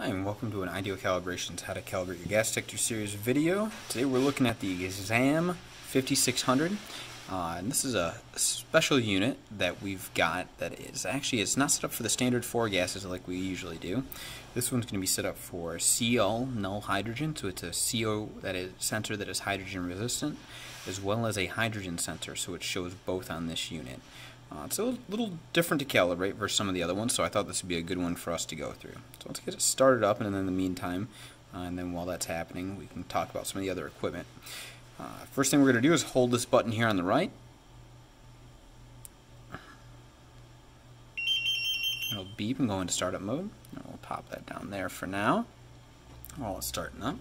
Hi and welcome to an Ideal Calibrations How to Calibrate Your Gas Detector Series video. Today we're looking at the XAM 5600 uh, and this is a special unit that we've got that is actually it's not set up for the standard four gases like we usually do. This one's going to be set up for CO null hydrogen so it's a CO that is sensor that is hydrogen resistant as well as a hydrogen sensor so it shows both on this unit. Uh, it's a little different to calibrate versus some of the other ones, so I thought this would be a good one for us to go through. So let's get it started up, and then in the meantime, uh, and then while that's happening, we can talk about some of the other equipment. Uh, first thing we're going to do is hold this button here on the right. It'll beep and go into startup mode. And we'll pop that down there for now while it's starting up.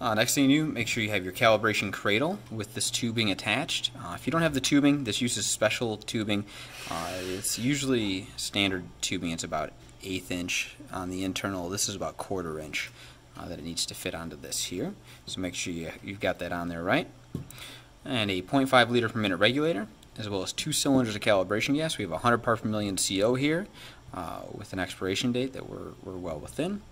Uh, next thing you do, make sure you have your calibration cradle with this tubing attached. Uh, if you don't have the tubing, this uses special tubing. Uh, it's usually standard tubing. It's about eighth inch on the internal. This is about quarter inch uh, that it needs to fit onto this here. So make sure you, you've got that on there right. And a 0.5 liter per minute regulator, as well as two cylinders of calibration gas. We have 100 parts per million CO here uh, with an expiration date that we're, we're well within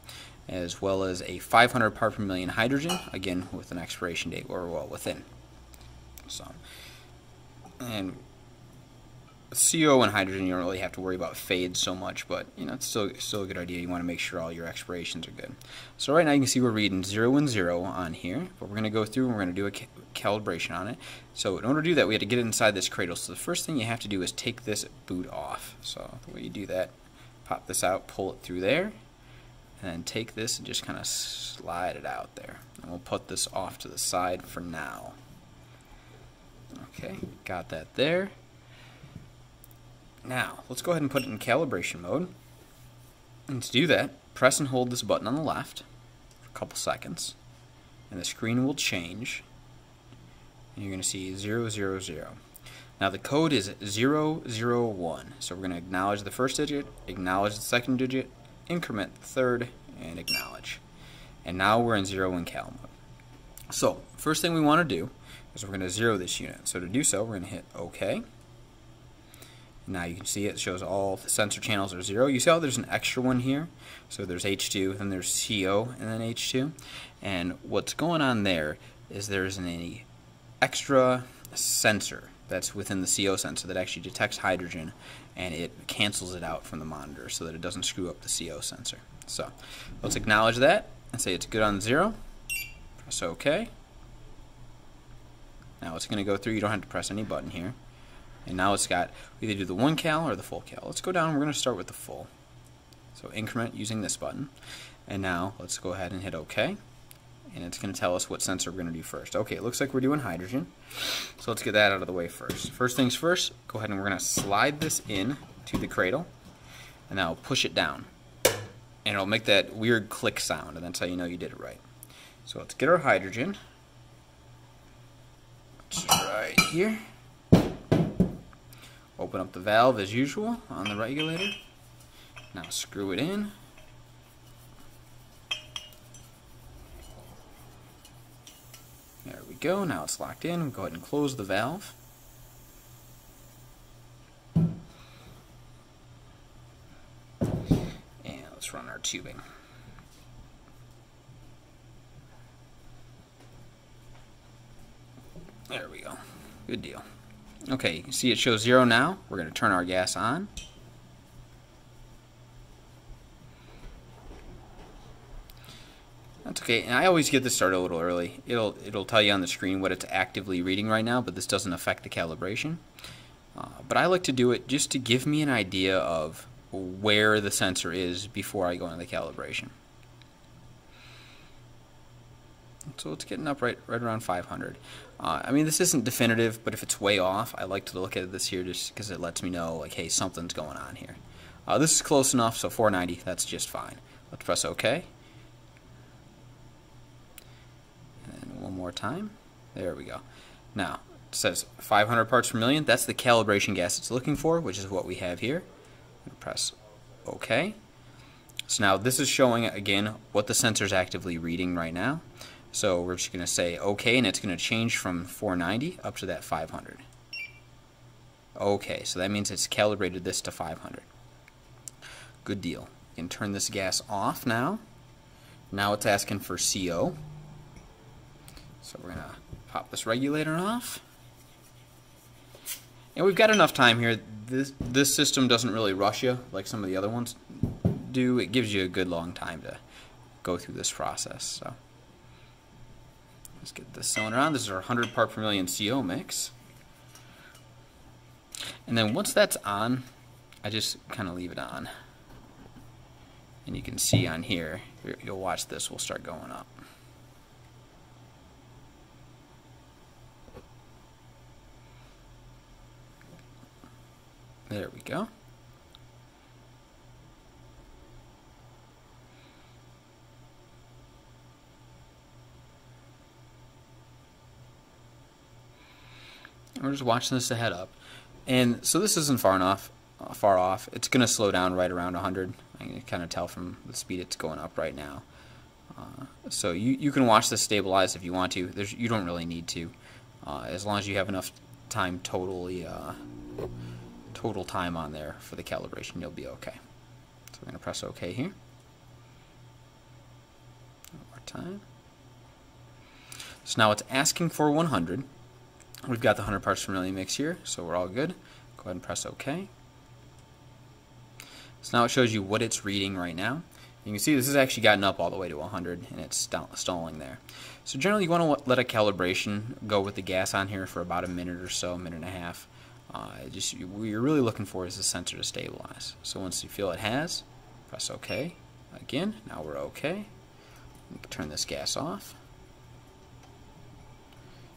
as well as a 500 part per million hydrogen, again with an expiration date we're well within. So, and CO and hydrogen you don't really have to worry about fades so much, but you know it's still still a good idea. You want to make sure all your expirations are good. So right now you can see we're reading zero and zero on here, but we're going to go through and we're going to do a ca calibration on it. So in order to do that, we have to get inside this cradle. So the first thing you have to do is take this boot off. So the way you do that, pop this out, pull it through there, and then take this and just kind of slide it out there. And we'll put this off to the side for now. Okay, got that there. Now, let's go ahead and put it in calibration mode. And to do that, press and hold this button on the left for a couple seconds. And the screen will change. And you're going to see 000. Now the code is 001. So we're going to acknowledge the first digit, acknowledge the second digit, increment third, and acknowledge. And now we're in zero in cal mode. So, first thing we want to do is we're going to zero this unit. So to do so, we're going to hit OK. Now you can see it shows all the sensor channels are zero. You see how there's an extra one here? So there's H2, then there's CO, and then H2. And what's going on there is there's an extra sensor that's within the CO sensor that actually detects hydrogen and it cancels it out from the monitor so that it doesn't screw up the CO sensor. So let's acknowledge that and say it's good on zero. Press OK. Now it's going to go through. You don't have to press any button here. And now it's got either do the one cal or the full cal. Let's go down. We're going to start with the full. So increment using this button. And now let's go ahead and hit OK and it's going to tell us what sensor we're going to do first. Okay, it looks like we're doing hydrogen, so let's get that out of the way first. First things first, go ahead and we're going to slide this in to the cradle, and now push it down. And it'll make that weird click sound, and that's how you know you did it right. So let's get our hydrogen. It's right here. Open up the valve as usual on the regulator. Now screw it in. Go. Now it's locked in. We'll go ahead and close the valve. And let's run our tubing. There we go. Good deal. Okay, you can see it shows zero now. We're going to turn our gas on. Okay. And I always get this started a little early. It'll it'll tell you on the screen what it's actively reading right now, but this doesn't affect the calibration. Uh, but I like to do it just to give me an idea of where the sensor is before I go into the calibration. So it's getting up right right around 500. Uh, I mean, this isn't definitive, but if it's way off, I like to look at this here just because it lets me know, like, hey, something's going on here. Uh, this is close enough, so 490, that's just fine. Let's press OK. One more time. There we go. Now, it says 500 parts per million. That's the calibration gas it's looking for, which is what we have here. Press OK. So now this is showing, again, what the sensor is actively reading right now. So we're just going to say OK, and it's going to change from 490 up to that 500. Okay, so that means it's calibrated this to 500. Good deal. You can turn this gas off now. Now it's asking for CO. So we're to pop this regulator off. And we've got enough time here. This, this system doesn't really rush you like some of the other ones do. It gives you a good long time to go through this process. So let's get this cylinder on. This is our 100 part per million CO mix. And then once that's on, I just kind of leave it on. And you can see on here, you'll watch this will start going up. There we go. We're just watching this to head up. And so this isn't far enough, uh, far off. It's going to slow down right around 100. I can kind of tell from the speed it's going up right now. Uh, so you, you can watch this stabilize if you want to. There's, you don't really need to. Uh, as long as you have enough time totally, uh, total time on there for the calibration, you'll be okay. So we're going to press OK here. One more time. So now it's asking for 100. We've got the 100 parts per million mix here, so we're all good. Go ahead and press OK. So now it shows you what it's reading right now. You can see this has actually gotten up all the way to 100 and it's stalling there. So generally you want to let a calibration go with the gas on here for about a minute or so, a minute and a half. Uh, just What you're really looking for is the sensor to stabilize. So once you feel it has, press OK. Again, now we're OK. Turn this gas off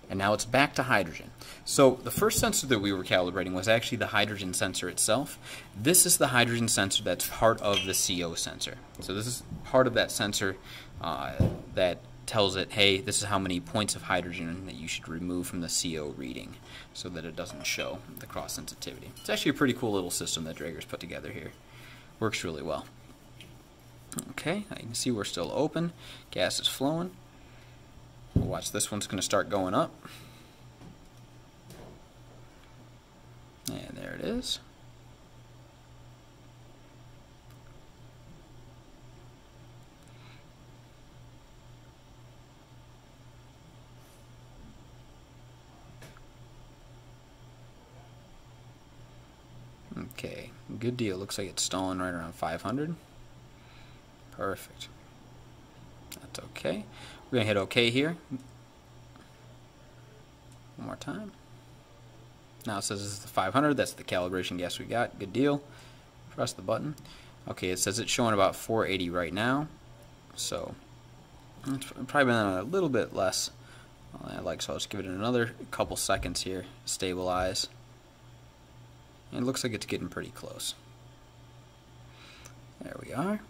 and now it's back to hydrogen. So the first sensor that we were calibrating was actually the hydrogen sensor itself. This is the hydrogen sensor that's part of the CO sensor. So this is part of that sensor uh, that tells it, hey, this is how many points of hydrogen that you should remove from the CO reading so that it doesn't show the cross sensitivity. It's actually a pretty cool little system that Draeger's put together here. Works really well. Okay, you can see we're still open. Gas is flowing. Watch, this one's going to start going up. And there it is. Okay, good deal. Looks like it's stalling right around 500. Perfect. That's okay. We're going to hit OK here. One more time. Now it says this is the 500. That's the calibration gas we got. Good deal. Press the button. Okay, it says it's showing about 480 right now. So it's probably been a little bit less I like, so I'll just give it another couple seconds here. Stabilize. It looks like it's getting pretty close. There we are.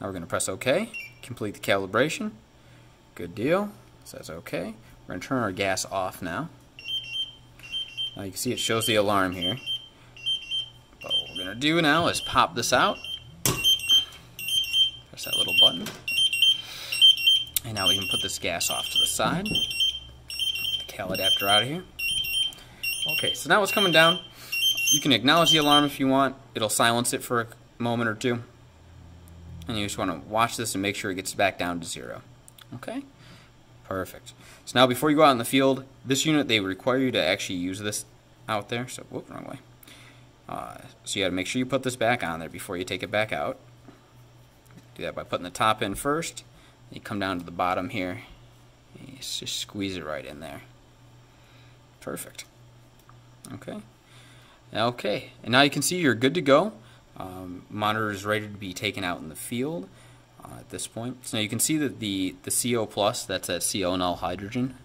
Now we're going to press OK. Complete the calibration. Good deal. Says OK. We're going to turn our gas off now. Now you can see it shows the alarm here. But what we're going to do now is pop this out. Press that little button. And now we can put this gas off to the side. the cal adapter out of here. Okay, so now it's coming down. You can acknowledge the alarm if you want. It'll silence it for a moment or two. And you just want to watch this and make sure it gets back down to zero. Okay? Perfect. So now before you go out in the field, this unit, they require you to actually use this out there. So, whoop, wrong way. Uh, so you got to make sure you put this back on there before you take it back out. Do that by putting the top in first. You come down to the bottom here. just squeeze it right in there. Perfect. Okay. Okay. And now you can see you're good to go. Um, monitor is ready to be taken out in the field uh, at this point. So you can see that the, the CO plus, that's that CO null hydrogen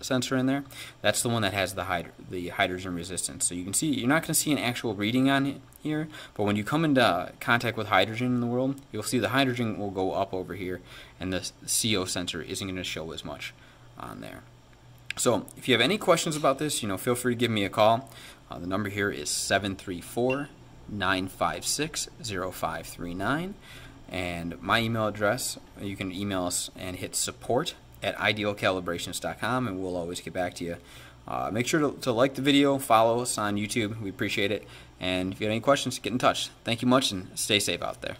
sensor in there, that's the one that has the, hyd the hydrogen resistance. So you can see, you're not going to see an actual reading on it here, but when you come into contact with hydrogen in the world, you'll see the hydrogen will go up over here, and the CO sensor isn't going to show as much on there. So if you have any questions about this, you know, feel free to give me a call. Uh, the number here is 734 956 0539. And my email address, you can email us and hit support at idealcalibrations.com and we'll always get back to you. Uh, make sure to, to, like the video, follow us on YouTube. We appreciate it. And if you have any questions, get in touch. Thank you much and stay safe out there.